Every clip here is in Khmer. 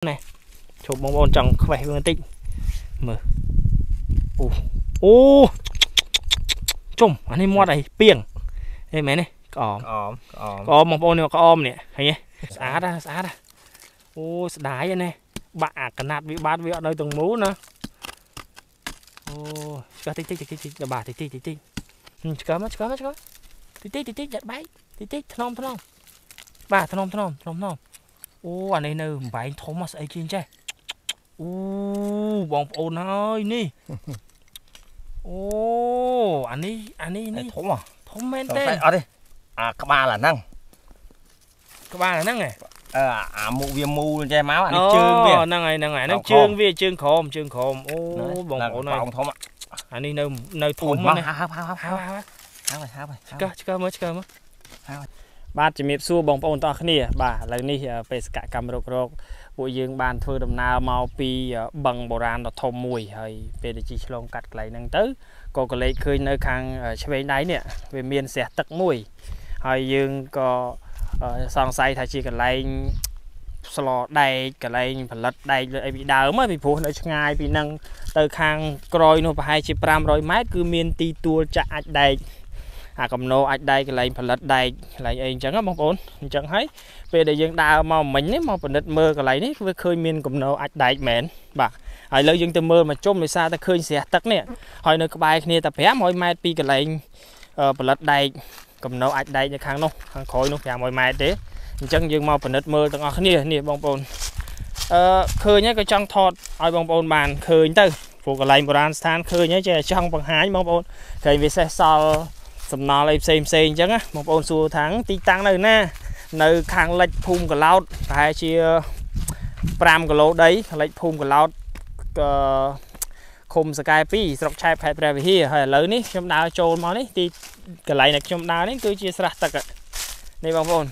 នេះជប់បងប្អូនចង់ខ្វេះវាបន្តិចមើលអូអូជុំអានេះមាត់អីពីងហេមែនទេក្អមក្អមក្អមក្អមបងប្អូននេះក្អមនេះឃើញទេស្អាតណាស្អាតណាអូស្ដាយណាបាក់អាកណាត់វាបាត់វាអត់នៅទាំងមូលណាអូឆ្កឹះតិចតិចតិចតិចដល់បាទតិចតិចតិចតិចហឹមឆ្កឹះមកឆ្កឹះមកឆ្កឹះតិចតិចតិចតិចដាក់បែកតិចតិចថ្នមថ្នមបាទថ្នមថ្នមថ្នមថ្នម អូអានេះនៅបំបែងធំមកស្អីជាងចេះអូបងប្អូនហើយនេះអូអានេះអានេះនេះនេះធំហ៎ធំមែនតែទេអត់ទេអាក្បាលអាហ្នឹងក្បាលអាហ្នឹងហ៎អឺអាមុខវាមូលចេះមកអានេះជើងវាអូហ្នឹងហើយហ្នឹងហើយហ្នឹងក្រោមជើងវាជើងក្រោមជើងក្រោមអូបងប្អូនហើហើយយធំហ៎អានេះនៅនៅធធំំមកណាហើបហើបហើបហៅហៅហើបហើបហើបឆ្កឹះឆ្កឹះមើលឆ្កឹះមើលហើយ បាទជំរាបសួរបងប្អូនទាំងអស់គ្នា បាទឥឡូវនេះបេសកកម្មរករកពួកយើងបានធ្វើដំណើរមកពីបឹងបុរាណដ៏ធំមួយហើយពេលដែលជិះឆ្លងកាត់កន្លែងហ្នឹងទៅក៏កលេចឃើញនៅខាងឆ្វេងដៃនេះវាមានស្រះទឹកមួយហើយយើងក៏សង្ស័យថាជាកន្លែងស្លដែកកន្លែងផលិតដែកលើអីពីដើមពីព្រោះនៅឆ្ងាយពីហ្នឹងទៅខាងក្រោយនោះប្រហែលជា500ម៉ែត្រគឺមានទីទួលចាក់អាចដែក អាកំណោអាចដែកកន្លែងផលិតដែកកន្លែងអីអញ្ចឹងណាបងប្អូនអញ្ចឹងហើយពេលដែលយើងដើរមកមិញនេះមកពិនិត្យមើលកន្លែងនេះវាឃើញមានកំណោអាចដែកមែនបាទហើយឥឡូវយើងទៅមើលមកជុំដោយសារតែឃើញស្រះទឹកនេះហើយនៅក្បែរគ្នាតែ500ម៉ែត្រពីកន្លែងអឺផលិតដែកកំណោអាចដែកនៅខាងនោះខាងក្រោយនោះ500ម៉ែត្រទេអញ្ចឹងយើងមកពិនិត្យមើលទាំងអស់គ្នានេះបងប្អូនអឺឃើញហើយក៏ចង់ថតឲ្យបងប្អូនបានឃើញទៅព្រោះកន្លែងបុរាណស្ថានឃើញហើយចេះតែចង់បង្ហាញបងប្អូនឃើញវាសេះសល់ សំណល់អីផ្សេងផ្សេងអញ្ចឹងណាបងប្អូនសួរថាងទីតាំងនៅណា នៅខាងលិចភូមិកឡោតប្រហែលជា5គីឡូដីលិចភូមិកឡោតអឺឃុំសកែ2ស្រុកឆែបខេត្តព្រះវិហារហើយឥឡូវនេះខ្ញុំដើរចូលមកនេះទីកន្លែងដែលខ្ញុំដើរនេះគឺជាស្រះទឹកនេះបងប្អូន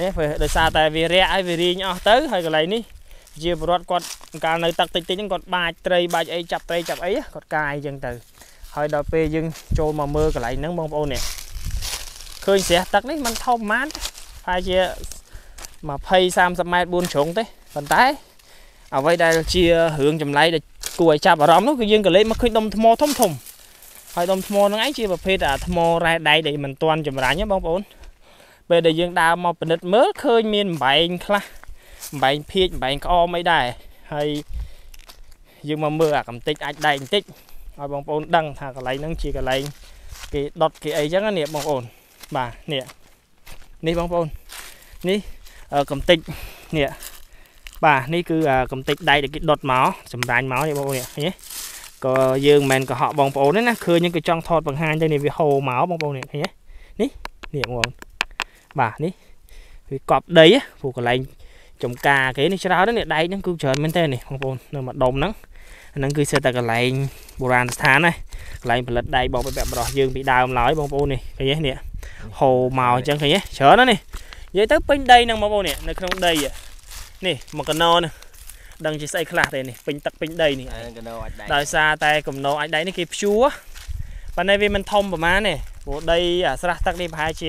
នេះព្រោះដោយសារតែវារាក់ហើយវារីងអស់ទៅហើយកន្លែងនេះជាពលរដ្ឋគាត់កាលនៅទឹកតិចតិចហ្នឹងគាត់បាចត្រីបាចអីចាប់ត្រីចាប់អីគាត់កាយអញ្ចឹងទៅ ហើយដល់ពេលយើងចូលមកមើលកន្លែងហ្នឹងបងប្អូននេះឃើញស្រះទឹកនេះมันធំប៉ុន្មានទេប្រហែលជា20 30ម៉ែត្រ4ជ្រុងទេប៉ុន្តែអ្វីដែលជារឿងចម្លែកដែលគួរឲ្យចាប់អារម្មណ៍នោះគឺយើងក៏លេចមកឃើញដុំថ្មធំធំហើយដុំថ្មហ្នឹងឯងជាប្រភេទអាថ្មរ៉ែដៃដែលមិនទាន់ចម្រាញ់ទេបងប្អូនពេលដែលយើងដើរមកពិនិត្យមើលឃើញមានបំបែងខ្លះបំបែងភៀកបំបែងក្អមអីដែរហើយយើងមកមើលអាកំតិចអាចដែកបន្តិច ឲ្យបងប្អូនដឹងថាកន្លែងហ្នឹងជាកន្លែងគេដុតគេអីចឹងណានេះបងប្អូនបាទនេះនេះបងប្អូននេះអឺកំតិចនេះបាទនេះគឺអាកំតិចដៃដែលគេដុតមកចម្រាញ់មកនេះបងប្អូននេះឃើញទេក៏យើងមិនមែនកុហកបងប្អូនទេណាឃើញហ្នឹងគឺចង់ថតបង្ហាញទៅនេះវាហូរមកបងប្អូននេះឃើញទេនេះនេះបងប្អូនបាទនេះវាកប់ដីណាព្រោះកន្លែងចំការគេនេះច្រើនណាស់នេះដែកហ្នឹងគឺច្រើនមែនតើនេះបងប្អូននៅមួយដុំហ្នឹងអា ហ្នឹងគឺសិតតែកន្លែងបុរាណស្ថានណាកន្លែងផលិតដែកបងប្អូនបរោះយើងពីដើមឡើយបងប្អូននេះឃើញទេនេះហូរមកអញ្ចឹងឃើញទេច្រើនណាស់នេះនិយាយទៅពេញដីហ្នឹងបងប្អូននេះនៅក្នុងដីនេះមកកណោនេះដឹងជាស្អីខ្លះទេនេះពេញទឹកពេញដីនេះអាកណោអាចដែរដោយសារតែកំណោអាចដីនេះគេព្យួរប៉ុន្តែវាមិនធំប្រហែលទេព្រោះដីអាស្រះទឹកនេះប្រហែលជា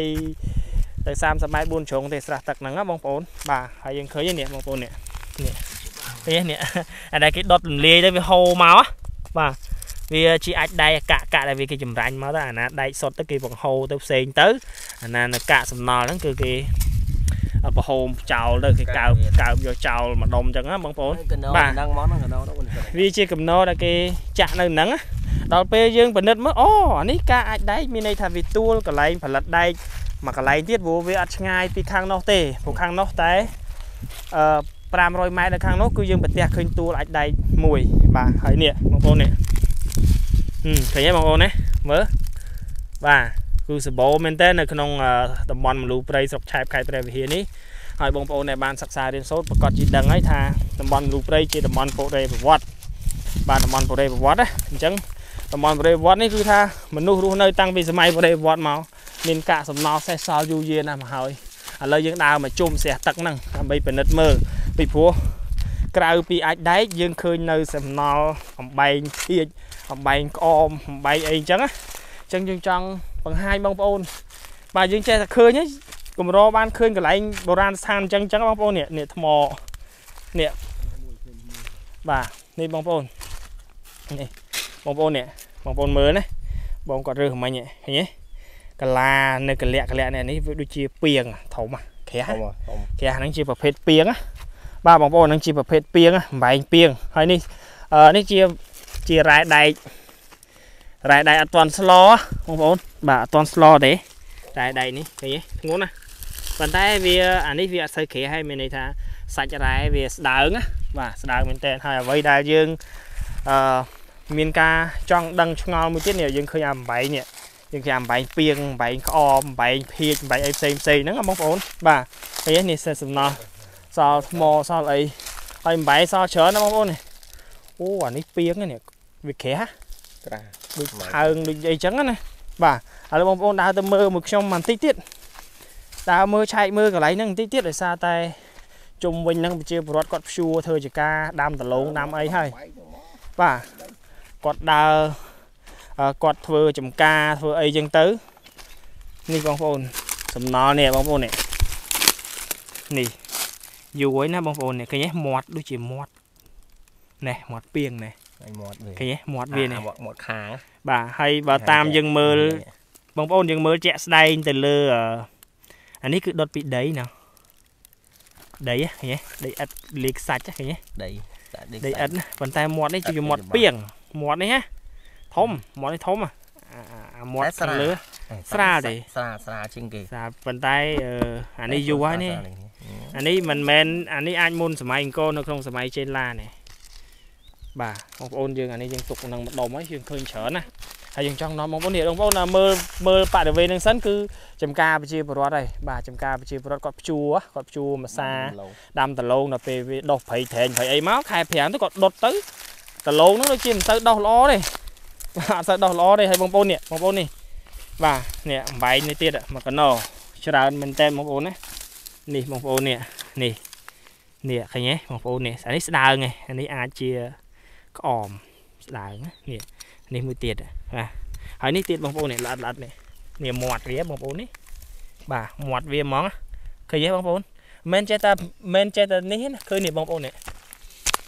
20ទៅ30ម៉ែត្រ4ជ្រុងទេស្រះទឹកហ្នឹងណាបងប្អូនបាទហើយយើងឃើញនេះបងប្អូននេះនេះ ឃើញទេនេះអាដែលគេដុតរំលាយទៅវាហូរមកណាបាទវាជាអាចដែកអាកាក់កាក់ដែលវាគេចម្រាញ់មកទៅអាណាដែកសុទ្ធទៅគេបង្ហូរទៅផ្សេងទៅអាណានៅកាក់សំណល់ហ្នឹងគឺគេបង្ហូរចោលទៅគេកើបកើបយកចោលម្ដុំអញ្ចឹងណាបងប្អូនកណោបាទហ្នឹងមកហ្នឹងកណោហ្នឹងវាជាកំណត់ដែលគេចាក់នៅហ្នឹងណាដល់ពេលយើងពិនិត្យមើលអូអានេះការអាចដែកមានន័យថាវាទួលកន្លែងផលិតដែកមួយកន្លែងទៀតព្រោះវាអត់ឆ្ងាយពីខាងនោះទេព្រោះខាងនោះតែអឺ 500ម៉ែត្រនៅខាងនោះគឺយើងប្រទះឃើញទួលអាចដែកមួយបាទហើយនេះបងប្អូននេះហឹមឃើញទេបងប្អូនណាមើលបាទគឺសបោមែនតើនៅក្នុងអឺតំបន់មលូព្រៃស្រុកឆែបខេត្តព្រះវិហារនេះហើយបងប្អូនដែលបានសិក្សារៀនសូត្រប្រកាសជាដឹងហើយថាតំបន់មលូព្រៃជាតំបន់ពុរេប្រវត្តិបាទតំបន់បរិវត្តណាអញ្ចឹងតំបន់បរិវត្តនេះគឺថាមនុស្សរស់នៅតាំងពីសម័យបរិវត្តមកមានកាកសំណល់សេសសល់យូរយារណាស់មកហើយឥឡូវយើងដើរមកជុំស្រះទឹកហ្នឹងដើម្បីពិនិត្យមើល ពីព្រោះក្រៅពីអាចដែកយើងឃើញនៅសំណល់អំបែងធៀចអំបែងក្អមអំបែងអីអញ្ចឹងណាអញ្ចឹងយើងចង់បង្ហាញបងប្អូន បាទយើងចេះតែឃើញហ្នឹងកម្របានឃើញកន្លែងបុរាណស្ថានអញ្ចឹងអញ្ចឹងបងប្អូននេះនេះថ្មនេះបាទនេះបងប្អូននេះបងប្អូននេះបងប្អូនមើលណាបងគាត់រើសមិញនេះឃើញទេកាឡានៅកលាក់កលាក់នេះនេះវាដូចជាពីងធំហ่ะក្រាស់ធំហ៎ធំក្រាស់ហ្នឹងជាប្រភេទពីងណា បាទបងប្អូនហ្នឹងជាប្រភេទពីងណាបំបែងពីងហើយនេះអឺនេះជាជារ៉ែដែករ៉ែដែកអត់ទាន់ស្លបងប្អូនបាទអត់ទាន់ស្លទេរ៉ែដែកនេះឃើញទេធ្ងន់ណាប៉ុន្តែវាអានេះវាអត់សូវក្រាស់ហើយមានន័យថាសាច់រ៉ែវាស្ដើងណាបាទស្ដើងមែនតើហើយអ្វីដែលយើងអឺមានការចង់ដឹងឆ្ងល់មួយទៀតនេះយើងឃើញអាបំបែងនេះយើងឃើញអាបំបែងពីងបំបែងក្អមបំបែងភៀកបំបែងអីផ្សេងផ្សេងហ្នឹងណាបងប្អូនបាទឃើញទេនេះសេះសំណោះ សល់ថ្មសល់អីហើយបំបែងសល់ច្រើនណាបងប្អូននេះអូអានេះពីងនេះវាក្រាស់ក្រាស់ដូចផើងដូចអីចឹងណាបាទឥឡូវបងប្អូនដើរទៅមើលមួយខ្ញុំបន្តិចទៀតដើរមើលឆែកមើលកន្លែងហ្នឹងបន្តិចទៀតដោយសារតែជុំវិញហ្នឹងប្រជាពលរដ្ឋគាត់ព្យួរធ្វើជាការដាំដលងដាំអីហើយបាទគាត់ដើរអឺគាត់ធ្វើចំការធ្វើអីចឹងទៅនេះបងប្អូនសំណល់នេះបងប្អូននេះនេះ យូរហើយណាបងប្អូននេះឃើញទេមាត់ដូចជាមាត់នេះមាត់ពីងនេះអញមាត់វាឃើញទេមាត់វានេះមាត់មាត់ខាងបាទហើយបើតាមយើងមើលបងប្អូនយើងមើលជាក់ស្ដែងទៅលើអឺអានេះគឺដុតពីដីណាដីហ៎ឃើញទេដីឥដ្ឋលាយខ្សាច់ហ៎ឃើញទេដីដីឥដ្ឋណាប៉ុន្តែមាត់នេះជាមាត់ពីងមាត់នេះហ៎ធំមាត់នេះធំហ៎អាអាអាមាត់ខាងលើស្រាលទេស្រាលស្រាលជាងគេស្អាតប៉ុន្តែអឺអានេះយូរហើយនេះ អានេះមិនមែនអានេះអាចមុនសម័យអង្គរនៅក្នុងសម័យចេនឡានេះបាទបងប្អូនយើងអានេះយើងទុកនឹងម្ដុំហើយយើងឃើញច្រើនណាហើយយើងចង់នាំបងប្អូននេះបងប្អូនណាមើលមើលបរិវេណហ្នឹងសិនគឺចំការប្រជាពលរដ្ឋហើយបាទចំការប្រជាពលរដ្ឋគាត់ព្យួរគាត់ព្យួរម្សាដាំដលងដល់ពេលវាដុះព្រៃត្រែងព្រៃអីមកខែ5ទៅគាត់ដុតទៅដលងហ្នឹងដូចជាមិនទៅដុះល្អទេបាទអត់ទៅដុះល្អទេហើយបងប្អូននេះបងប្អូននេះបាទនេះអំបែងនេះទៀតមកកណោច្រើនមែនតើបងប្អូនណា នេះបងប្អូននេះនេះនេះឃើញទេបងប្អូននេះអានេះស្ដើងឯងអានេះអាចជាក្អមស្ដើងណានេះនេះមួយទៀតបាទហើយនេះទៀតបងប្អូននេះល្អិតល្អិតនេះនេះមាត់វាបងប្អូននេះបាទមាត់វាហ្មងឃើញទេបងប្អូនមិនចេះតែមិនចេះតែនេះណាឃើញនេះបងប្អូននេះ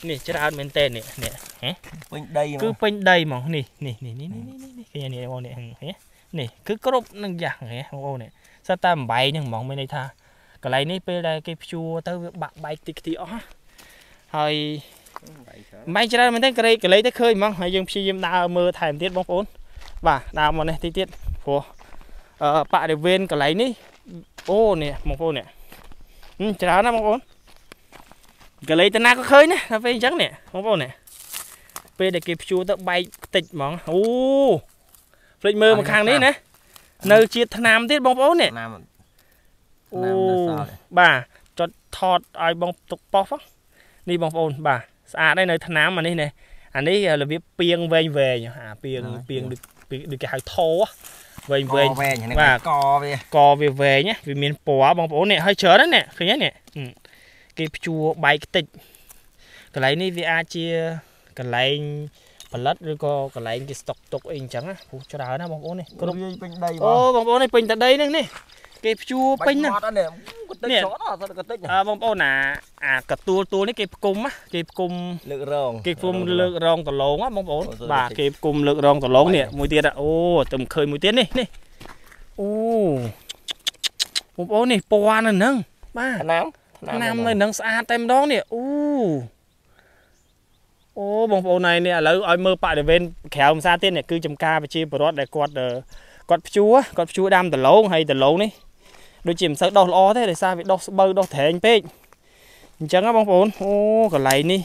នេះច្រើនមែនតើនេះនេះហ៎ពេញដីហ្មគឺងពេញដីហ្មងនេះនេះនេះនេះនេះនេះនេះឃើញនេះបងនេះឃើញទេនេះគឺគ្រប់នឹងយ៉ាងហ៎បងប្អូននេះសិតតែអំបែងហ្នឹងហ្មងមានន័យថា កន្លែងនេះពេលដែលគេព្យួរទៅវាបាក់បែកតិចតិចអស់ណាហើយដីច្រើនមិនច្រើនមែនទេកលេកលេទៅឃើញហ្មងហើយយើងព្យាយាមដើរមើលថែមទៀតបងប្អូនបាទដើរមកនេះតិចទៀតព្រោះអឺបរិវេណកន្លែងនេះអូនេះបងប្អូននេះហឹមច្រើនណាស់បងប្អូនកលេទៅណាក៏ឃើញណាដល់ពេលអញ្ចឹងនេះបងប្អូននេះពេលដែលគេព្យួរទៅបែកតិចហ្មងអូភ្លេចមើលមកខាងនេះណានៅជាតិថ្នាំទៀតបងប្អូននេះណាមអូ ណាមនៅសល់បាទចុចថតឲ្យបងទុកប៉ុសនេះបងប្អូនបាទស្អាតហើយនៅថ្នាំអានេះនេះអានេះរបៀបពីងវែងវែងអាពីងពីងដូចពីដូចគេហៅថោវែងវែវែងងវែងហ្នឹងបាទកវាកវាវែងណាវាមានពណ៌បងប្អូននេះហើយច្រើនណាស់នេះឃើញទេនេះហឹមគេព្យួរបែកតិចកន្លែងនេះវាអាចជាកន្លែងផលិតឬក៏កន្លែងគេស្តុកទុកអីអញ្ចឹងណាព្រោះច្រើនណាបងប្អូននេះគ្រប់គ្រប់វាពេញដីអូបងប្អូននេះពេញតែដីហ្នឹងនេះ គេព្យួរពេញហ្នឹងមាត់អត់នេះកតិចនេះចោតអត់កតិចអើបងប្អូនអាអាកទួលទួលនេះគេផ្គុំណាគេផ្គុំលើករងគេផ្គុំលើករងដលងណាបងប្អូនអូទៅបាទតិចគេផ្គុំលើករងដលងនេះមួយទៀតអូតែមិនឃើញមួយទៀតនេះនេះអូបងប្អូននេះពណ៌នៅហ្នឹងបាទថ្នាំថ្នាំនៅហ្នឹងស្អាតតែម្ដងនេះអូអូបងប្អូនណៃនេះឥឡូវឲ្យមើលបរិវេណក្រៅភាសាទៀតនេះគឺចំការប្រជាពលរដ្ឋដែលគាត់អឺគាត់ព្យួរគាត់ព្យួរដាំដលងហើយដលងនេះ ដូចជាមិនសូវដុះល្អទេដោយសារវាដុះស្បូវដុះត្រែងពេកអញ្ចឹងណាបងប្អូនអូកន្លែងនេះ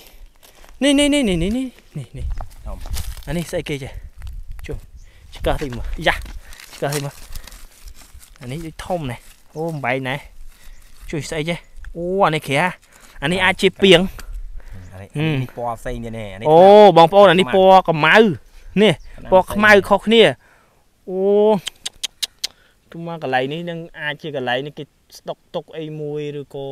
នេះនេះនេះនេះនេះនេះនេះនេះអានេះស្អីគេចេះជុំឆ្កឹះតិចមើលយ៉ាឆ្កឹះតិចមើលអានេះដូចធំណាស់អូអំបែងណាស់ជួយស្អីចេះអូអានេះក្រាអានេះអាចជាពីងនេះហឹមនេះពណ៌ផ្សេងទៀតនេះអានេះអូបងប្អូនអានេះពណ៌កម្ៅនេះពណ៌ខ្មៅខុសគ្នាអូទុំ មកកន្លែងនេះនឹងអាចជាកន្លែងនេះគេស្តុកទុកអីមួយឬក៏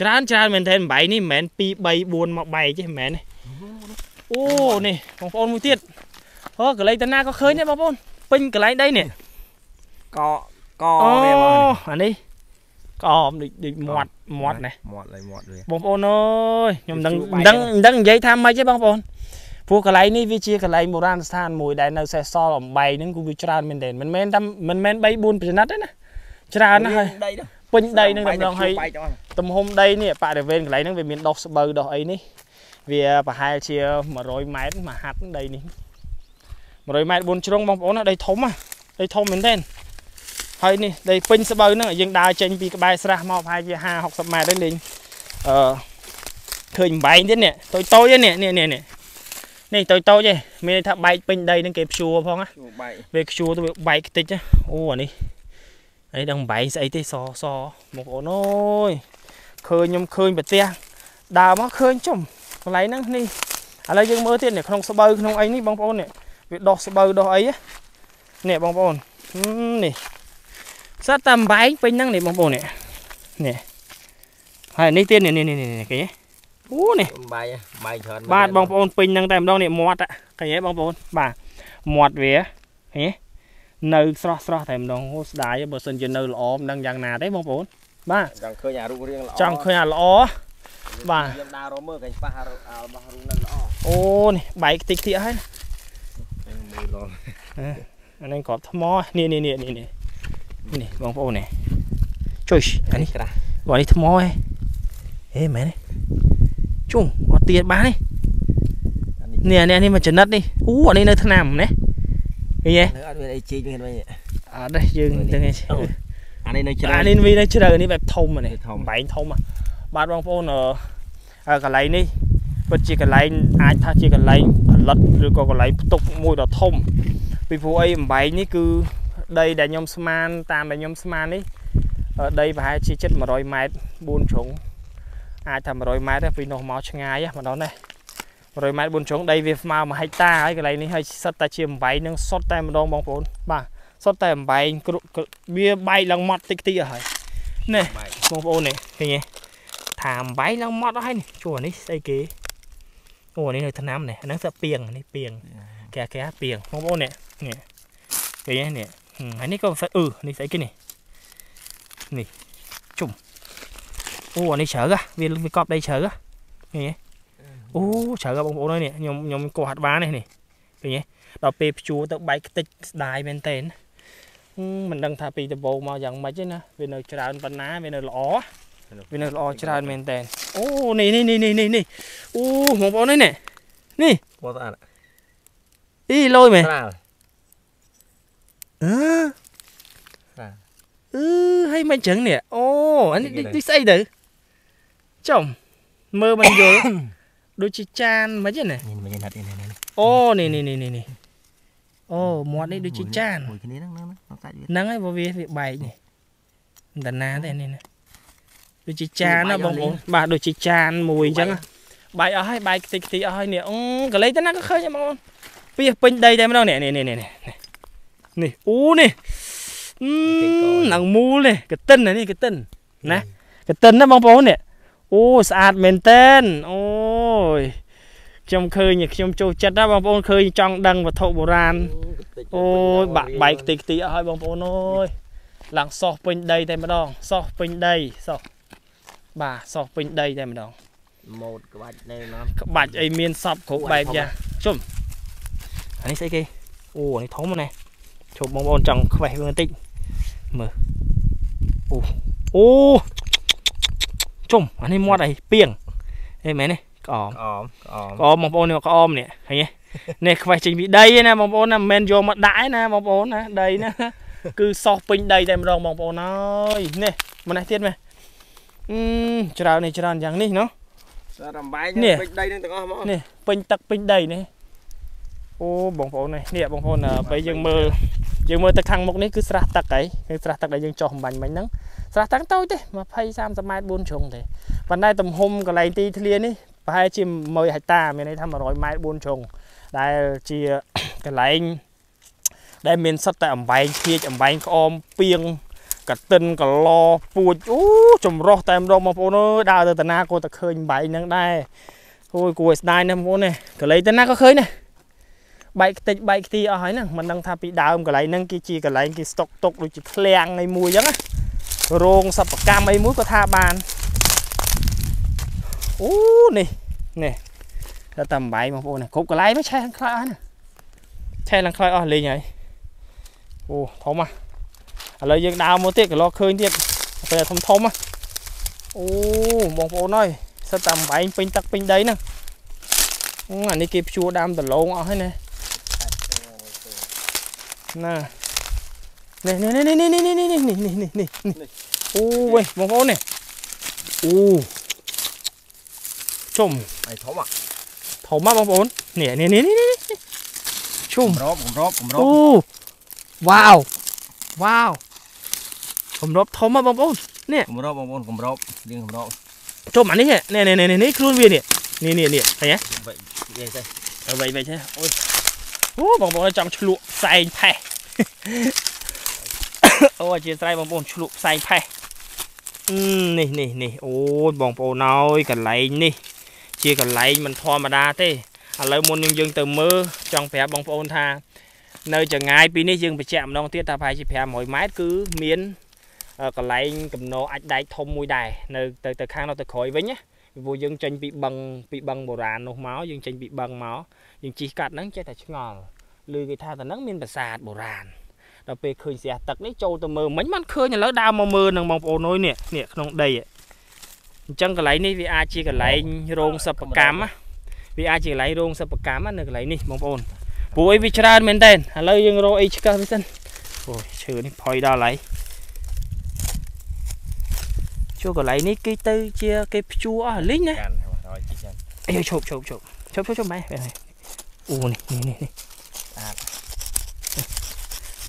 ច្រើនច្រើនមែនទែនបែកនេះមិនមែន2 3 4មកបែកទេមិនមែនទេអូនេះបងប្អូនមួយទៀតអូកន្លែងតាណាក៏ឃើញដែរបងប្អូនពេញកន្លែងដីនេះកកអូវាមកអានេះក្អមដូចដូចមាត់មាត់ណាមាត់ហើយមាត់វាបងប្អូនអើយខ្ញុំមិនដឹងជួបបាយមិនដឹងហ្នឹងមិនដឹងនិយាយថាម៉េចទេបងប្អូន ព្រោះកន្លែងនេះវាជាកន្លែងបុរាណស្ថានមួយដែលនៅសេសសល់អំបែងហ្នឹងគឺវាច្រើនមែនទែនមិនមែនតែមិនមែន3 4ចំណិតទេណាច្រើនណាស់ហើយដីទៅពេញដីហ្នឹងតែម្ដងហើយបាយទាំងអស់ទំហំដីនេះបរិវេណកន្លែងហ្នឹងវាមានដុះស្បូវដុះអីនេះវាប្រហែលជា100ម៉ែត្រមួយហាត់ដីនេះ100ម៉ែត្រ4ជ្រុងបងប្អូនណាដីធំណាដីធំមែនទែនហើយនេះដីពេញស្បូវហ្នឹងយើងដើរចេញពីក្បែរស្រះមកប្រហែលជា50 60ម៉ែត្រទៅលេងអឺឃើញអំបែងទៀតនេះតូចតូចនេះនេះនេះនេះ នេះតូចតូចទេមានន័យថាបែកពេញដីហ្នឹងគេព្យួរផងណាជួបបាយវាខ្ជួរទៅវាបែកខ្ទេចណាអូអានេះអានេះដឹងបែងស្អីទេសសបងប្អូនអើយឃើញខ្ញុំឃើញប្រទេសដើរមកឃើញចំកន្លែងហ្នឹងនេះឥឡូវយើងមើលទៀតនេះក្នុងស្បូវក្នុងអីនេះបងប្អូននេះវាដោះស្បូវដោះអីណានេះបងប្អូនហឹមនេះសត្វតាមបែងពេញហ្នឹងនេះបងប្អូននេះនេះហើយនេះទៀតនេះនេះនេះនេះគេ អូនេះបាយបាយច្រើនបាទបងប្អូនពេញហ្នឹងតែម្ដងនេះមាត់ឃើញទេបងប្អូនបាទមាត់វាឃើញទេនៅស្រស់ស្រស់តែម្ដងអូស្ដាយបើសិនជានៅល្អមិនដឹងយ៉ាងណាទេបងប្អូនបាទចង់ឃើញអារូបរាងល្អចង់ឃើញអាល្អបាទយើងដើររកមើលឃើញប៉ះអារូបអារបស់រូបនឹងល្អអូនេះបែកតិចទៀតហើយមើលល្អអានេះក្របថ្មនេះនេះនេះនេះនេះនេះបងប្អូននេះជួយអានេះក្រាស់បើនេះថ្មហ៎ហេមែនទេ ជុំអត់ទៀតបានទេអានេះនេះអានេះនេះមួយចំណិតនេះអូអានេះនៅថ្នាំណាឃើញទេនៅអត់មានអីជីកវិញវិញអត់ទេយើងទាំងនេះអានេះនៅជ្រៅអានេះវានៅជ្រៅនេះបែបធំអានេះធំបែងធំហ៎បាទបងប្អូនអឺអឺកន្លែងនេះពិតជាកន្លែងអាចថាជាកន្លែងផលិតឬក៏កន្លែងផ្ទុកមួយដ៏ធំពីព្រោះអីអំបែងនេះគឺដីដែលខ្ញុំស្មានតាមដែលខ្ញុំស្មាននេះអឺដីប្រហែលជាជិត100ម៉ែត្រ4ជ្រុង អាចថា100ម៉ែត្រទេពីនោះមកឆ្ងាយហ៎ម្ដងនេះ100ម៉ែត្រ4ជ្រុងដីវាស្មើ1ហិកតាហើយកន្លែងនេះហើយសិតតែជាអំបែងនឹងសុទ្ធតែម្ដងបងប្អូនបាទសុទ្ធតែអំបែងគ្រុវាបែកឡើងម៉ត់តិចតិចអស់ហើយនេះបាយបងប្អូននេះឃើញទេថាអំបែងឡើងម៉ត់អស់ហើយនេះជួអានេះស្អីគេអូអានេះនៅថ្នាំនេះអាហ្នឹងស្អីពីងអានេះពីងគេគេហៅពីងបងប្អូននេះនេះឃើញទេនេះហឹមហើយនេះក៏ស្អីអឺនេះស្អីគេនេះនេះជុំ អូអានេះជ្រៅហ៎វាវាកប់ដីជ្រៅហ៎ឃើញទេអូជ្រៅហ៎បងប្អូនអើយនេះខ្ញុំខ្ញុំគោះហាត់បាននេះនេះឃើញទេដល់ពេលភ្ជួរទៅបែកខ្ទេចស្ដាយមែនតើហឹមមិនដឹងថាពីដំបូងមកយ៉ាងម៉េចទេណាវានៅច្រើនប៉ុណ្ណាវានៅល្អវានៅល្អច្រើនមែនតើអូនេះនេះនេះនេះនេះនេះអូបងប្អូននេះនេះមកស្អាតអីលយមែនស្រាលអឺស្រាលអឺហើយមិនចឹងនេះអូអានេះនេះនេះស្អីទៅ ចំមើលមិនយល់ដូចជាចានមិនចឹងណានេះមិនណាត់នេះនេះអូនេះនេះនេះនេះនេះអូមាត់នេះដូចជាចានមួយគ្នាហ្នឹងហ្នឹងសាច់វាហ្នឹងហើយបើវាវាបែកនេះមិនតាណាទេនេះណាដូចជាចានណាបងប្អូនបាទដូចជាចានមួយអញ្ចឹងណាបាយអស់ហើយបាយខ្ទេចខ្ទីអស់ហើយនេះអឺកលេទៅណាក៏ឃើញដែរបងប្អូនពីពេញដីតែម្ដងនេះនេះនេះនេះនេះនេះអូនេះអឺនឹងមូលនេះកតិននេះកតិនណាកតិនណាបងប្អូននេះ អូស្អាតមែនតែនអូយខ្ញុំឃើញខ្ញុំចូលចិត្តណាបងប្អូនឃើញចង់ដឹងវត្ថុបុរាណអូយបាក់បាយខ្ទេចខ្ទីអស់ហើយបងប្អូនអើយឡើងសោះពេញដីតែម្ដងសោះពេញដីសោះបាទសោះពេញដីតែម្ដងម៉ូតក្បាច់នៅណាក្បាច់អីមានសពគ្រប់បែបយ៉ាងជុំអានេះស្អីគេអូអានេះធំណាស់ជប់បងប្អូនចង់ខ្វេះវាបន្តិចមើលអូអូ ជុំអានេះមាត់អីពីងអេមែនទេក្អមក្អមក្អមក្អមបងប្អូននេះក្អមនេះឃើញទេនេះខ្វេះចេញពីដីឯណាបងប្អូនណាមិនមែនយកមកដាក់ឯណាបងប្អូនណាដីណាគឺសោះពេញដីតែម្ដងបងប្អូនអើយនេះម្នេះទៀតមែនអឺច្រើននេះច្រើនយ៉ាងនេះណោះសារអំបែងនេះពេញដីហ្នឹងទាំងអស់ហ្មងនេះពេញទឹកពេញដីនេះ អូបងប្អូននេះនេះបងប្អូនអ่าពេលយើងមើលយើងមើលទឹកខាងមុខនេះគឺស្រះទឹកហីគឺស្រះទឹកដែលយើងចោះអំបញ្ញមិញហ្នឹងស្រះទឹកតូចទេ20 30ម៉ែត្រ4ជ្រុងទេប៉ុន្តែទំហំកន្លែងទីធ្លានេះប្រហែលជា1ហិកតាមានន័យថា100ម៉ែត្រ4ជ្រុងដែលជាកន្លែងដែលមានសិតតែអំបែងភៀចអំបែងក្អមពីងកតិនកឡពួចអូចម្រោះតែម្ដងបងប្អូនអើយដើរទៅតាណាក៏តែឃើញអំបែងហ្នឹងដែរអូយគួរឲ្យស្ដាយណាស់បងប្អូននេះកន្លែងទៅណាក៏ឃើញដែរ បែកខ្ទេចបែកខ្ទីអស់ហើយហ្នឹងមិនដឹងថាពីដើមកន្លែងហ្នឹងគេជាកន្លែងគេស្តុកទុកដូចជាឃ្លាំងឯមួយអញ្ចឹងណារោងសិប្បកម្មអីមួយក៏ថាបានអូនេះនេះតែតាមបាយបងប្អូនណាគ្រប់កន្លែងមកឆេះខាងខ្លះអស់ណាឆេះឡើងខ្លះអស់លេងហើយអូធំហ่ะឥឡូវយើងដើរមកទៀតកន្លោឃើញទៀតពេលធំធំហ่ะអូបងប្អូនអើយសិតតាមបាយពេញទឹកពេញដីហ្នឹងអឺអានេះគេភ្ជួរដើមដលងអស់ហើយណា ណានេះនេះនេះនេះនេះនេះនេះនេះនេះនេះអូវេបងប្អូននេះអូជុំអីធំអ្ហ៎ធំអ្ហ៎បងប្អូននេះនេះនេះនេះជុំរອບរອບរອບអូវ៉ាវវ៉ាវកម្របធំហ៎បងប្អូននេះកម្របបងប្អូនកម្របរៀងកម្របជុំអានេះនេះនេះនេះខ្លួនវានេះនេះនេះនេះឃើញហ៎វ៉ៃវ៉ៃទេអូយ អូបងប្អូនចង់ឆ្លក់ផ្សែងផេះអូអធិស្ឋានបងប្អូនឆ្លក់ផ្សែងផេះនេះនេះនេះអូនបងប្អូនអើយកន្លែងនេះ ជាកន្លែងមិនធម្មតាទេឥឡូវមុនយើងយើងទៅមើលចង់ប្រាប់បងប្អូនថានៅចងាយពីនេះយើងបញ្ជាក់ម្ដងទៀតថាប្រហែលជា500ម៉ែត្រគឺមានកន្លែងកំណោអាចដែកធំមួយដែរនៅទៅទៅខាងនោះទៅក្រោយវិញណា ពីព្រោះយើងចេញពីបឹងពីបឹងបុរាណនោះមកយើងចេញពីបឹងមកយើងជិះកាត់ហ្នឹងចេះតែឆ្ងល់ឮគេថាទៅហ្នឹងមានប្រាសាទបុរាណដល់ពេលឃើញស្រះទឹកនេះចូលទៅមើលមិញមិនឃើញឥឡូវដើរមកមើលនឹងបងប្អូនអើយនេះនេះក្នុងដីហ៎អញ្ចឹងកន្លែងនេះវាអាចជាកន្លែងរោងសិប្បកម្មណាវាអាចជាកន្លែងរោងសិប្បកម្មណានៅកន្លែងនេះបងប្អូនព្រោះអីវាច្រើនមែនតើឥឡូវយើងរកអីឆ្កឹះវាសិនអូយឈើនេះផុយដល់ហើយ ជួកន្លែងនេះគេទៅជាគេភ្ជួរអស់លីងណា càn rồi chị chân អីឈប់ឈប់ឈប់ឈប់ឈប់ឈប់បែរបែរអូនេះនេះនេះនេះ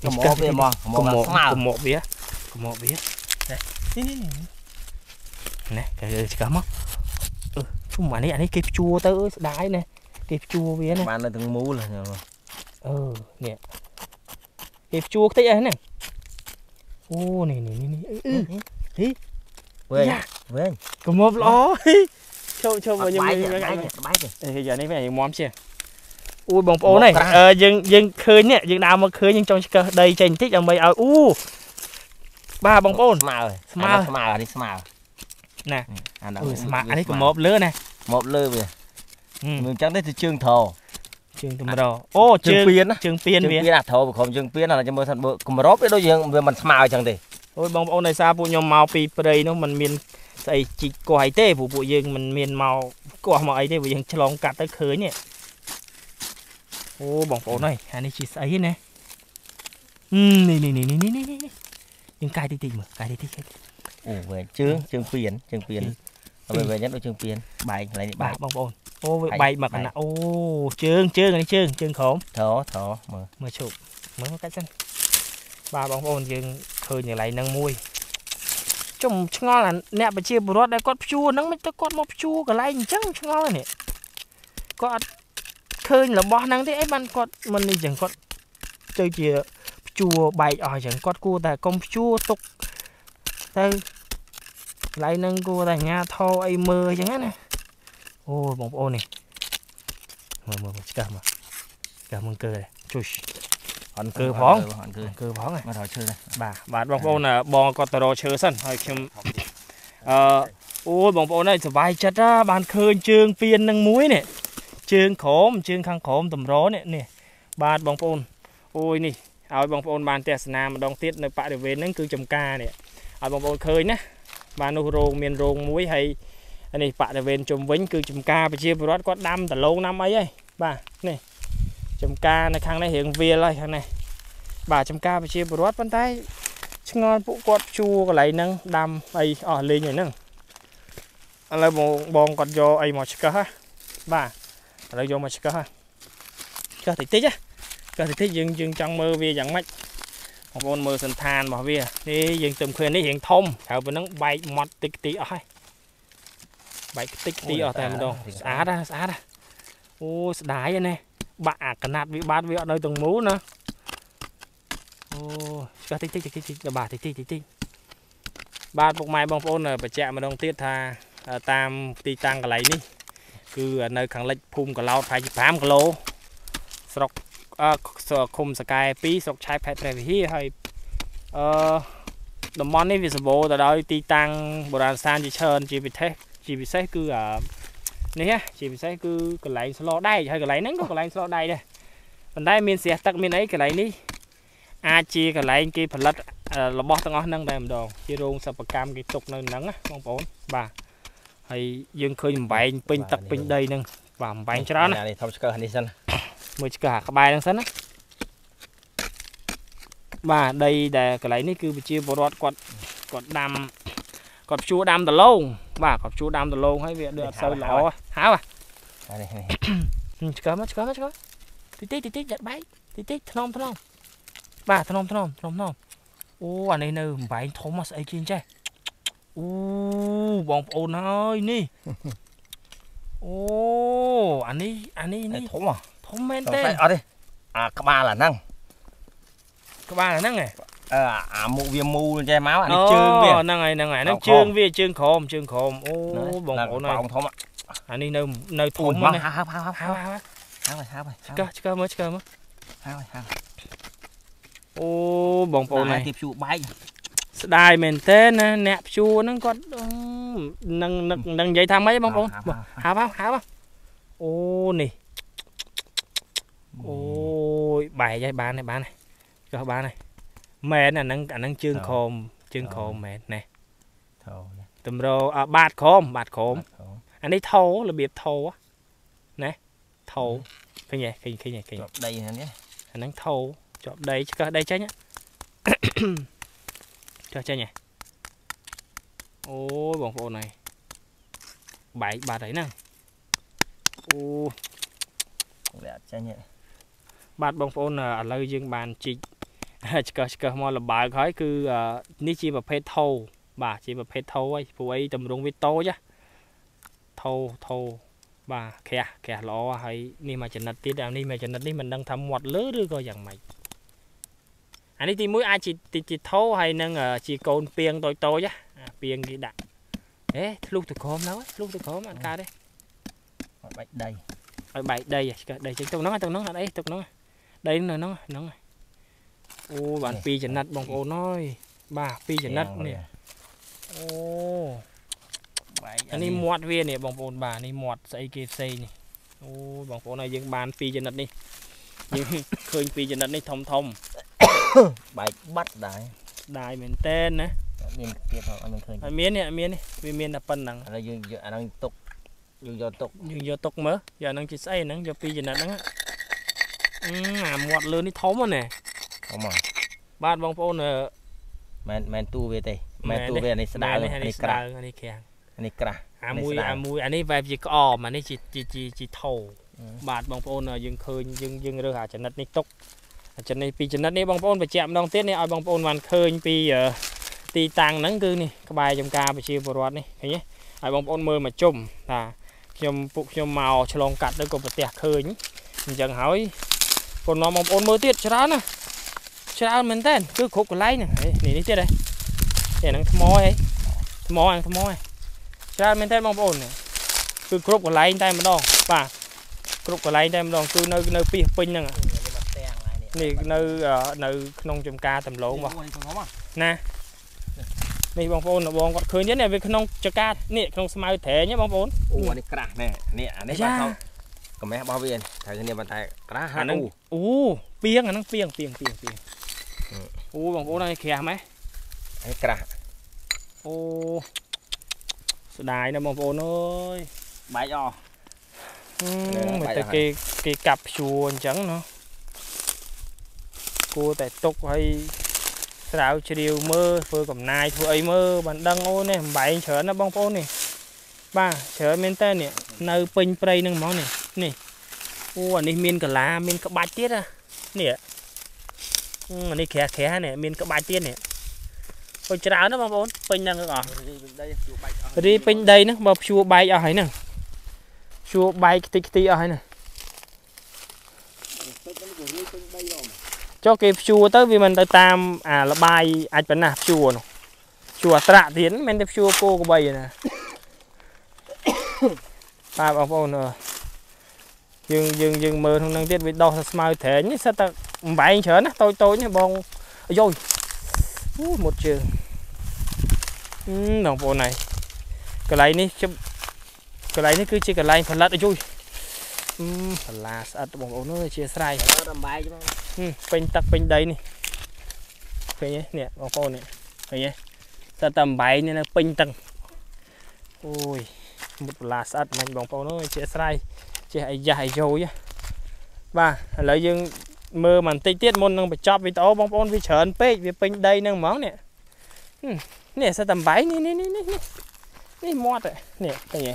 cầm mỏ về mỏ កុំ mỏ មក là កុំ smile មកវាកុំមកវានេះនេះនេះនេះគេឆ្កាមកអឺជុំអានេះអានេះគេភ្ជួរទៅអើយស្ដាយណាគេភ្ជួរវាណា bạn là từng mũ là អឺនេះគេភ្ជួរខ្ទេចអីហ្នឹងអូនេះនេះនេះនេះ វិញវិញកំមប់ល្អឈប់ឈប់មកខ្ញុំវិញក្បាច់ក្បាច់អេយ៉ានេះវិញយើងមមជាអូយបងប្អូនអើយើងយើងឃើញនេះយើងដើរមកឃើញយើងចង់ឆ្កឹះដីចេញបន្តិចដើម្បីឲ្យអូបាទបងប្អូនស្មើស្មើស្មើអានេះស្មើណាអានោះស្មើអានេះកំមប់លើណាមកលើវាមិនអញ្ចឹងទេគឺជើងត្រជើងតម្រអូជើងពៀនជើងពៀនវាជើងពៀនអាត្រវាខំជើងពៀនអាចាំមើលថាកម្របវាដូចយើងវាមិនស្មើអញ្ចឹងទេ អូយបងប្អូនដោយសារពួកខ្ញុំមកពីព្រៃនោះมันមានស្អីជីកគាស់អីទេព្រោះពួកយើងមិនមានមកគាស់មកអីទេពួកយើងឆ្លងកាត់ទៅឃើញនេះអូបងប្អូនអើយអានេះជាស្អីណានេះនេះនេះនេះនេះនេះយើងកាយតិចតិចមើលកាយតិចតិចអូវែងជើងជើងពៀនជើងពៀនអត់វែងយ៉ាងដូចជើងពៀនបែកកន្លែងនេះបែកបងប្អូនអូវាបែកមកកណ្ណាអូជើងជើងនេះជើងជើងក្រោមត្រត្រមើលមើលឈប់មើលមកកាច់សិនបាទបងប្អូនយើង ឃើញកន្លែងហ្នឹងមួយជុំឆ្ងល់អាអ្នកប្រជាពលរដ្ឋដែលគាត់ភ្ជួរហ្នឹងមិនទៅគាត់មកភ្ជួរកន្លែងអញ្ចឹងឆ្ងល់នេះគាត់អត់ឃើញរបស់ហ្នឹងទេអីបានគាត់មិននេះអញ្ចឹងគាត់ទៅជាភ្ជួរបែកអស់អញ្ចឹងគាត់គួរតែកុំភ្ជួរទុកទៅកន្លែងហ្នឹងគួរតែអាញាធរអីមើលអញ្ចឹងណាអូបងប្អូននេះមើលមើលមើលឆ្កាស់មកឆ្កាស់មកកើជុយ hòn Cưa hòn phóng. cưa, hòn cưa គឺផងហ៎ mà thò chơi này បាទបាទបងប្អូនអ่าបងគាត់ទៅរកឈើសិនហើយខ្ញុំអឺអូយបងប្អូនអើយសុបាយចិត្តណាបានឃើញជើងពៀននឹងមួយនេះជើងក្រោមជើងខាងក្រោមតម្រនេះនេះបាទបងប្អូនអូយនេះឲ្យបងប្អូនបានទស្សនាម្ដងទៀតនៅបរិវេណហ្នឹងគឺចំការនេះឲ្យបងប្អូនឃើញណាបាទនោះរោងមានរោងមួយហើយនេះបរិវេណជុំវិញគឺចំការប្រជាពលរដ្ឋគាត់ដាំដលងដាំអីហើយបាទនេះ ចំការនៅខាងនេះរៀងវាលហើយខាងនេះបាទចំការប្រជាពលរដ្ឋប៉ុន្តែឆ្ងល់ពួកគាត់ជួកន្លែងហ្នឹងដាំអីអស់លេងហើយហ្នឹងឥឡូវបងបងគាត់យកអីមកឆ្កឹះហ៎បាទឥឡូវយកមកឆ្កឹះហ៎ឆ្កឹះតិចតិចហ៎ឆ្កឹះតិចតិចយើងយើងចង់មើលវាយ៉ាងម៉េចបងប្អូនមើលសន្តានរបស់វានេះយើងទៅឃើញនេះរៀងធំក្រៅពីហ្នឹងបែកម៉ត់តិចតិចអស់ហើយបែកតិចតិចអស់តែម្ដងស្អាតណាស្អាតណាអូស្ដាយហ្នឹងណា បាក់អាកណាត់វាបាត់វាអត់នៅទាំងមូលណាអូឆ្កឹះតិចតិចតិចតិចបាទតិចតិចតិចតិចបាទពុកម៉ែបងប្អូនបញ្ជាក់ម្ដងទៀតថាតាមទីតាំងកន្លែងនេះគឺនៅខាងលិចភូមិកឡោតប្រហែលជា5គីឡូស្រុកអឺឃុំសកែ2ស្រុកឆៃខេត្តព្រះវិហារហើយអឺតំបន់នេះវាសម្បូរទៅដោយទីតាំងបុរាណស្ថានជាច្រើនជាពិសេសជាពិសេសគឺអា នេះណាជាពិសេសគឺកន្លែងស្លដែកហើយកន្លែងហ្នឹងក៏កន្លែងស្លដែកដែរប៉ុន្តែមានស្រះទឹកមានអីកន្លែងនេះអាចជាកន្លែងគេផលិតអឺរបស់ទាំងអស់ហ្នឹងតែម្ដងជារោងសិប្បកម្មគេទុកនៅហ្នឹងណាបងប្អូនបាទហើយយើងឃើញបំបែងពេញទឹកពេញដីហ្នឹងបាទបំបែងច្រើនណានេះធំឆ្កើនេះសិនមើលឆ្កឹះអាក្បែរហ្នឹងសិនណាបាទដីដែលកន្លែងនេះគឺប្រជាពលរដ្ឋគាត់គាត់ដាំគាត់ភ្ជួរដាំដលង បាទគាត់ភ្ជួរដាំដលងហើយវាដូចអត់សូវល្អហើបអានេះនេះហឹមឆ្កឹះមកឆ្កឹះមកឆ្កឹះតិចតិចតិចតិចចាត់បែកតិចតិចថ្នមថ្នមបាទថ្នមថ្នមថ្នមថ្នមអូអានេះនៅបំបែងធំមកស្អីជាងចេះអូបងប្អូនហើយនេះអូអានេះអានេះនេះនេះធំហ៎ធំមែនសង្ទេស័យអត់ទេអាក្បាលអាហ្នឹងក្បាលអាហ្នឹងហ៎ អឺអាមុខវាមូលចេះមកអានេះជើងវាអូហ្នឹងហើយហ្នឹងហើយហ្នឹងក្រោមជើងវាជើងក្រោមជើងក្រោមអូបងប្អូនហើប៉យោងធំអានេះនៅនៅធអូំយហ្មមកងណាហើបហើបហើបហើហើបហើយហើយហើបហើយហើបឆ្កឹះឆ្កឹះមើលឆ្កឹះមើលហើបហើយហើបអូបងប្អូនហើយគេភ្ជួរបែកស្ដាយមែនតើណាអ្នកព្យួរហ្នឹងគាត់អឺនឹងនឹកនឹងនិយាយថាម៉េចបងប្អូនហើបហើបអូនេះអូយបែកហើយបានហើយបានហើយចុះបានហើយ មែនអាហ្នឹងអាហ្នឹងជើងក្រោមជើងក្រោមមែនណែធោនេះតម្រូវអាបាតក្រោមបាតក្រោមអានេះថោរបៀបថោណាថោឃើញទេឃើញឃើញទេឃើញជាប់ដីហ្នឹងនេះអាហ្នឹងថោជាប់ដីឆ្កឹះដីចេញហ៎ចុះចេញហ៎អូយបងប្អូនហើយបែកបាត់ហើយហ្នឹងអូវាអត់ចាញ់ទេបាទបងប្អូនឥឡូវយើងបានជីក ឆ្កឹះឆ្កឹះមកលបើកហើយគឺអឺនេះជាប្រភេទថោបាទជាប្រភេទថោហើយព្រោះអីតម្រង់វាតូចហ៎ថោថោបាទក្រាស់ក្រាស់ល្អហើយនេះមកចំណិតទៀតអានេះមកចំណិតនេះមិនដឹងថាមាត់លើឬក៏យ៉ាងម៉េចអានេះទីមួយអាចជាទីជាថោហើយនឹងអឺជាកូនពីងតូចតូចហ៎អាពីងគេដាក់ហេធ្លុះទៅក្រោមទៅធ្លុះទៅក្រោមអត់កើតទេអត់បាច់ដីឲ្យបែកដីឆ្កឹះដីចេញទៅហ្នឹងទៅហ្នឹងអត់អីទៅហ្នឹងដីនៅហ្នឹងហ្នឹង អូបានពីរចំណិតបងប្អូនអើយបាទពីរចំណិតនេះអូបែកអានេះមាត់វានេះបងប្អូនបាទនេះមាត់ស្អីគេផ្សេងនេះអូបងប្អូនហើយយើងបានពីរចំណិតនេះយើងឃើញពីរចំណិតនេះធំធំបែកបាត់ដែរស្ដាយមែនតើណាមានទៀតអត់មានឃើញអត់មាននេះអត់មាននេះវាមានតែប៉ុណ្្នឹងឥឡូវយើងយកអាហ្នឹងទុកយើងយកទុកយើងយកទុកមើលយកអាហ្នឹងជាស្អីហ្នឹងយកពីរចំណិតហ្នឹងអឺអាមាត់លើនេះធំហ្នឹងណា អមមកបាទបងប្អូនអឺមិនមិនទូវាទេមិនទូវានេះស្ដើងមែនអានេះនេះស្ក្រាដើស់ងអានេះក្រាំងអានេះក្រាស់អានេះមួយស្ដើងអាមួយអានេះវ៉ែបជាក្អមអានេះជាជាជាជាថោអឺបាទបងប្អូនយើងឃើញយើងយើងរើសអាចំណិតនេះទុកអាចំណិតពីចំណិតនេះបងប្អូនបញ្ជាក់ម្ដងទៀតនេះឲ្យបងប្អូនបានឃើញពីអឺទីតាំងហ្នឹងគឺនេះក្បែរចំការប្រជាពលរដ្ឋនេះឃើញទេឲ្យបងប្អូនមើលមកជុំថាខ្ញុំពួកខ្ញុំមកឆ្លងកាត់ទៅក៏ប្រទះឃើញអញ្ចឹងហើយពលនាំបងប្អូនមើលទៀតច្រើនណាស់ ច្រើនមែនតើគឺគ្រប់កន្លែងហ្នឹងហេនេះនេះទៀតហ៎នេះហ្នឹងថ្មហ៎ថ្មហ្នឹងថ្មហ៎ច្រើនមែនតើបងប្អូននេះគឺគ្រប់កន្លែងតែម្ដងបាទគ្រប់កន្លែងតែម្ដងគឺនៅនៅពីពេញហ្នឹងហ៎នេះនៅអឺនៅក្នុងចំការតំឡងរបស់ណានេះបងប្អូនបងគាត់ឃើញទេនេះវាក្នុងចកានេះក្នុងស្មៅត្រែងហ៎បងប្អូនអូអានេះក្រាស់ណែនេះអានេះយ៉ាបាទកំេះរបស់វាត្រូវគ្នាប៉ុន្តែក្រាស់ហាអាហ្នឹងអូអូពីងអាហ្នឹងពីងពីងពីងពីង អឺអូបងប្អូនហើយក្រាស់ម៉េះនេះក្រាស់អូស្ដាយណាស់បងប្អូនអើយបែកអស់ហឹនេះមបាមិនច់តែឲ្យគេគេកាប់ព្យួរអញ្ចឹងណាគួរតែទុកឲ្យស្រាវជ្រាវមើលធ្វើកំណាយធ្វើអីមើលបានដឹងអូនេះបំបែងច្រើនណាស់បងប្អូននេះបាទច្រើនមែនតើនេះនៅពេញព្រៃហ្នឹងហ្មងនេះនេះអូអានេះមានកាឡាមានក្បាច់ទៀតណានេះហឹមអា នេះក្រាស់ក្រាស់នេះមានក្បាច់ទៀតនេះអូច្រើនណាស់បងប្អូនពេញហ្នឹងទាំងអស់ដីជួបែកអស់រីពេញដីហ្នឹងបើព្យួរបែកអស់ហើយហ្នឹងព្យួរបែកខ្ទេចខ្ទីអស់ហើយហ្នឹងចុះគេព្យួរទៅវាមិនទៅតាមអាលបាយអាចប៉ុណ្ណាព្យួរនោះព្យួរអត្រាក់ទៀតមិនមែនតែព្យួរគោកបីទេណាបាទបងប្អូនអើយើងយើងយើងមើលក្នុងហ្នឹងទៀតវាដោះទៅស្មៅត្រែងនេះសិតតែ បំបែងច្រើនណាតូចតូចណាបងអាយយអូមុតជើងអឺបងប្អូនហើយកន្លែងនេះខ្ញុំកន្លែងនេះគឺជាកន្លែងផលិតអីយូយអឺបន្លាស្អិតបងប្អូនអើយជាស្រ័យដល់ដំបែកមកហឹមពេញទឹកពេញដីនេះឃើញទេនេះបងប្អូននេះឃើញទេតែតែអំបែងនេះនៅពេញទឹកអូយមុតបន្លាស្អិតមិញបងប្អូនអើយជាស្រ័យចេះអីយ៉ាស់អីយោយហ៎បាទឥឡូវយើង មើលបន្តិចទៀតមុននឹងបញ្ចប់វីដេអូបងប្អូនវាច្រើនពេកវាពេញដីហ្នឹងហ្មងនេះហឹមនេះសិតតែអំបែងនេះនេះនេះនេះនេះនេះមាត់ហ៎នេះឃើញទេ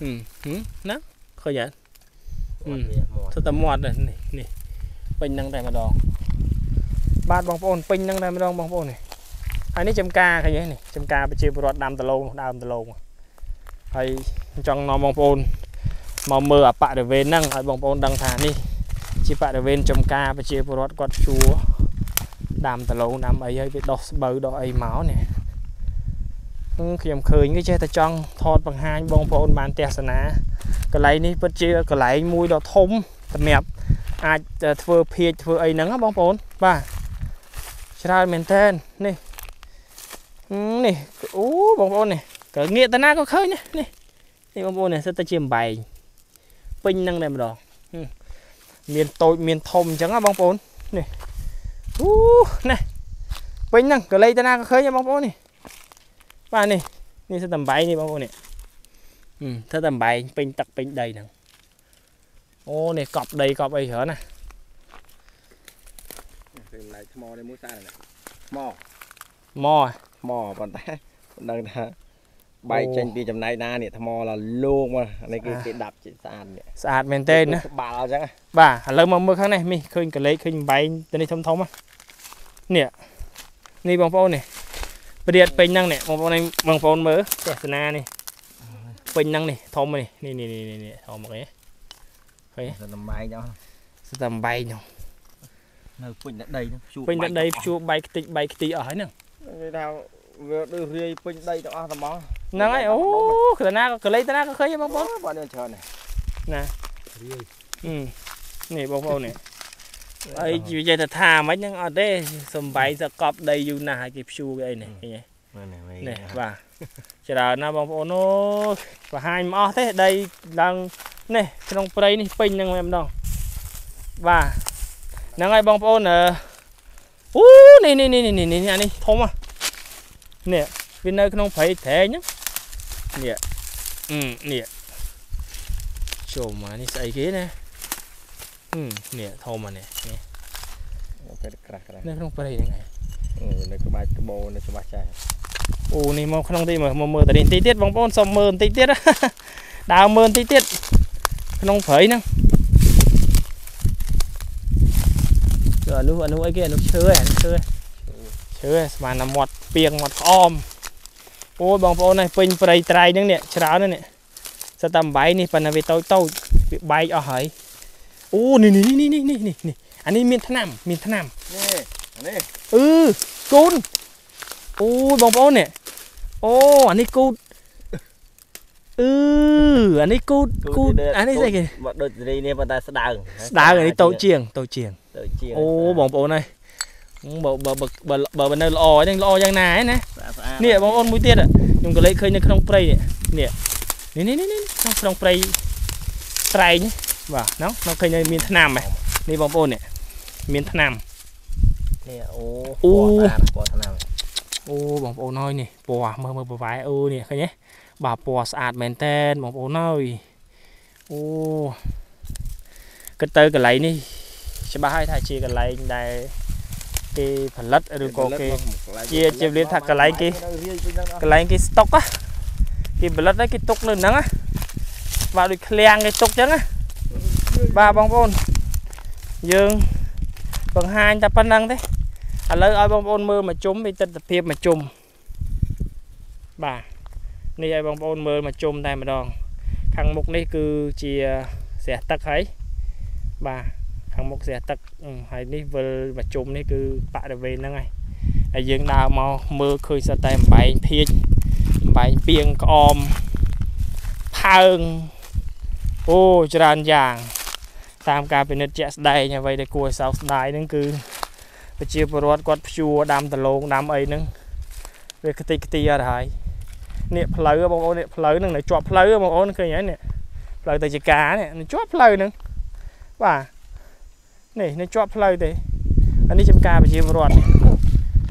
ហឹមហឹមណាឃើញទេមាត់វាមាត់ទៅតែមាត់នេះនេះនេះពេញហ្នឹងតែម្ដងបាទបងប្អូនពេញហ្នឹងតែម្ដងបងប្អូននេះហើយនេះចំការឃើញទេនេះចំការប្រជាពលរដ្ឋដាំដលងដើមដលងហើយចង់នាំបងប្អូនមកមើលអបរិវេណហ្នឹងឲ្យបងប្អូនដឹងថានេះ ជាបរិវេណចំការប្រជាពលរដ្ឋគាត់ជួដាំដលងដាំអីហើយវាដោះស្បូវដោះអីមកនេះហឹមខ្ញុំឃើញគេចេះតែចង់ថតបង្ហាញបងប្អូនបានទស្សនាកន្លែងនេះពិតជាកន្លែងមួយដ៏ធំសម្រាប់អាចធ្វើភាជធ្វើអីហ្នឹងណាបងប្អូនបាទច្រើនមែនតើនេះហឹមនេះអូបងប្អូននេះក៏ងាកតាណាក៏ឃើញណានេះនេះបងប្អូននេះសិតតែជាអំបែងពេញហ្នឹងតែម្ដងហឹ មមានតូចមានធំអញ្ចឹងណាបងប្អូននេះអូនេះពេញហ្នឹងក៏លេខតាណាក៏ឃើញដែរបងប្អូននេះបាទនេះនេះសិតតែអំបែងនេះបងប្អូននេះ Ừ, thế tầm bài pin tắc pin đầy nè ô này cọp đầy cọp ấy hả nè គឺម្លាយថ្មនេះមួយសារនេះថ្ម mò ថ្មប៉ុន្តែមិនដឹងថា បែកចេញពីចំណៃណានេះថ្មឡាលោកមកនេះគឺគេដាប់ជាស្អាតនេះ sạch men tên nữa បាល់អញ្ចឹង bà lớn mà mưa kháng này mi khơi cái lấy khơi bay tên này thông thông á nè ni bông phô này bây giờ pin năng nè bông phô này bông phô mơ cái sna này pin năng này thông này nè nè nè nè nè thông một cái ទៅដំបែកចុះ sẽ tầm bay nhở នៅពេញតែដីហ្នឹងជួ pin đến đây chua bay cái tịch bay cái tí ở nè គេថាវាដូចរាយពេញដីទាំងអស់តែមក năng ấy ô cái na cái lấy cái na có khơi bông phô បាទនេះច្រើននេះ nè រាយ ừ nè bông phô này អីនិយាយទៅថាមិនហ្នឹងអត់ទេសំបីសកប់ដីយូរណាស់ហើយគេព្យួរគេអីនេះឃើញទេមើលនេះវិញនេះបាទច្រើនណាស់បងប្អូនអូយបង្ហាញមិនអស់ទេដីឡើងនេះក្នុងព្រៃនេះពេញហ្នឹងតែម្ដងបាទហ្នឹងហើយបងប្អូនអឺអូនេះនេះនេះនេះនេះអានេះធំហ៎នេះវានៅក្នុងព្រៃត្រែងហ្នឹង នេះអឺនេះចូលមកនេះស្អីគេណាអឺនេះធំអានេះនេះពេលក្រាស់ក្រាស់នៅក្នុងព្រៃហ្នឹងឯងនៅក្បាច់ក្បោនៅច្បាស់ចាស់អូនេះមកក្នុងទីមើលមកមើលតានេះបន្តិចទៀតបងប្អូនសុំមើលបន្តិចទៀតដើរមើលបន្តិចទៀតក្នុងព្រៃហ្នឹងគឺអានោះអានោះអីគេអានោះឈើឯងឈើឯងឈើឯងស្មានតែមាត់ពីងមាត់ក្អម អូយបងប្អូននេះពេញព្រៃត្រៃហ្នឹងនេះច្រើនណាស់នេះសិតតែអំបៃនេះប៉ុន្តែវាតូចតូចវាបែកអស់ហើយអូនេះនេះនេះនេះនេះនេះនេះអានេះមានថ្នាំមានថ្នាំនេះនេះអឺកូនអូយបងប្អូននេះអូអានេះគូតអឺអានេះគូតគូតអានេះស្អីគេមកដូចសេរីនេះប៉ុន្តែស្ដើងស្ដើងអានេះតូចជាងតូចជាងតូចជាងអូបងប្អូនហើយ បើបើបើបើបើបើនៅល្អអញ្ចឹងល្អយ៉ាងណាឯណាស្អាតស្អាតនេះបងប្អូនមួយទៀតខ្ញុំក៏លេចឃើញនៅក្នុងព្រៃនេះនេះនេះនេះនេះក្នុងក្នុងព្រៃត្រែងបាទហ្នឹងខ្ញុំឃើញនៅមានថ្នាំហ៎នេះបងប្អូននេះមានថ្នាំនេះអូអូពណ៌ស្អាតពណ៌ថ្នាំអូបងប្អូនអើយនេះពណ៌មើលមើលប្រវាយអូនេះឃើញទេបាទពណ៌ស្អាតមែនតែនបងប្អូនអើយអូគិតទៅកន្លែងនេះច្បាស់ហើយថាជាកន្លែងដែល គេផលិតឬក៏គេជាជាលៀនថាកន្លែងគេកន្លែងគេស្តុកណាគេផលិតហើយគេទុកនៅហ្នឹងណាបាទដូចឃ្លាំងគេទុកចឹងណាបាទបងប្អូនយើងបង្ហាញតែប៉ុណ្្នឹងទេឥឡូវឲ្យបងប្អូនមើលមកជុំពីទិដ្ឋភាពមកជុំបាទនេះឲ្យបងប្អូនមើលមកជុំតែម្ដង ខាងមុខនេះគឺជាស្រះទឹកហើយបាទ ខាងមុខស្រះទឹកអឺហើយនេះវិលមកជុំនេះគឺបរិវេណហ្នឹងហើយហើយយើងដើរមកមើលឃើញសិតតែអំបែងភៀចអំបែងពីងក្អមផើងអូច្រើនយ៉ាងតាមការពិនិត្យជាក់ស្ដែងអ្វីដែលគួរឲ្យសោកស្ដាយហ្នឹងគឺប្រជាពលរដ្ឋគាត់ព្យួរដាំដលងដាំអីហ្នឹងវាខ្ទេចខ្ទីអត់ហើយនេះផ្លូវបងប្អូននេះផ្លូវនឹងនៅជាប់ផ្លូវបងប្អូនឃើញហើយនេះផ្លូវទៅជាការនេះនៅជាប់ផ្លូវហ្នឹងបាទ នេះនៅជាប់ផ្លូវទេអានេះចំការប្រជាពលរដ្ឋ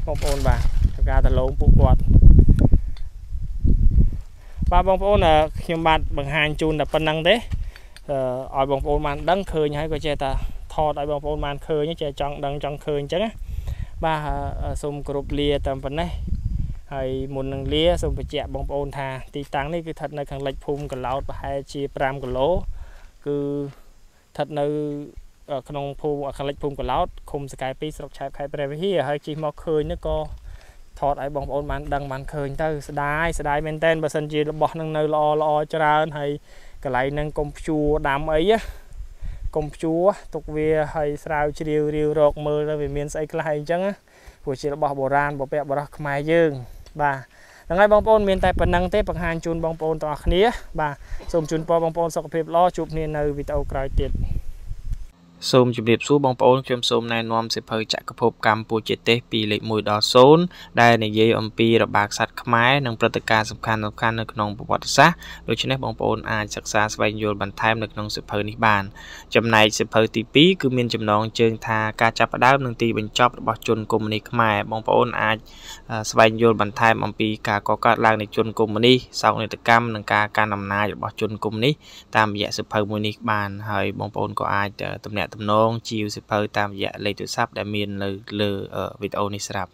បងប្អូនបាទចំការតឡងពួកគាត់បាទបងប្អូនខ្ញុំបាទបង្ហាញជូនតែប៉ុណ្្នឹងទេឲ្យបងប្អូនបានដឹងឃើញហើយក៏ចេះតែថតឲ្យបងប្អូនបានឃើញចេះចង់ដឹងចង់ឃើញអញ្ចឹងណាបាទសូមគោរពលាតាមប៉ុណ្ណេះហើយមុននឹងលាសូមបញ្ជាក់បងប្អូនថាទីតាំងនេះគឺស្ថិតនៅខាងលិចភូមិកឡោតប្រហែលជា5គីឡូគឺស្ថិតនៅ ក្នុងភូមិខាងលិចភូមិកឡោតឃុំសកែ2ស្រុកឆែបខេត្តព្រះវិហារហើយជិះមកឃើញនេះក៏ថតឲ្យបងប្អូនបានដឹងបានឃើញទៅស្ដាយស្ដាយមែនតែនបើសិនជារបស់នឹងនៅល្អល្អច្រើនហើយកន្លែងនឹងកុំព្យួរដាំអីកុំព្យួរទុកវាឲ្យស្រាវជ្រាវរាវរកមើលទៅវាមានស្អីខ្លះអីចឹងព្រោះជារបស់បុរាណបុព្វបុរសខ្មែរយើងបាទហ្នឹងហើយបងប្អូនមានតែប៉ុណ្្នឹងទេបង្ហាញជូនបងប្អូនទាំងអស់គ្នា បាទសូមជូនពរបងប្អូនសុខភាពល្អជួបគ្នានៅវីដេអូក្រោយទៀត សូមជម្រាបសួរបងប្អូនខ្ញុំសូមណែនាំសិភៅចក្រភពកម្ពុជាទេសពីលេខ1ដល់0ដែលនិយាយអំពីរបាក្សត្រខ្មែរនិងព្រឹត្តិការណ៍សំខាន់ៗនៅក្នុងប្រវត្តិសាស្ត្រដូច្នេះបងប្អូនអាចសិក្សាស្វែងយល់បន្ថែមនៅក្នុងសិភៅនេះបាន ចំណែកសិភៅទី2គឺមានចំណងជើងថាការចាប់ផ្ដើមនិងទីបញ្ចប់របស់ជនកុម្មុយនីសខ្មែរបងប្អូនអាចស្វែងយល់បន្ថែមអំពីការកកើតឡើងនៃជនកុម្មុយនីសសោកនាដកម្មនិងការកាន់អំណាចរបស់ជនកុម្មុយនីសតាមរយៈសិភៅមួយនេះបានហើយបងប្អូនក៏អាចទំនាក់ទំនងជាវសិភៅតាមរយៈលេខទូរស័ព្ទដែលមាននៅលើវីដេអូនេះស្រាប់